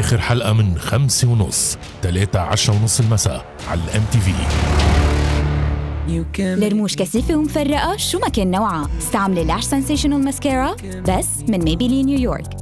آخر حلقة من خمسة ونص تلاتة عشرة ونص المساء على ال MTV لرموش كثيفة ومفرقة شو ما كان نوعها. استعملي Lash Sensational mascara بس من Maybelline New York